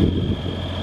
ハハハハ!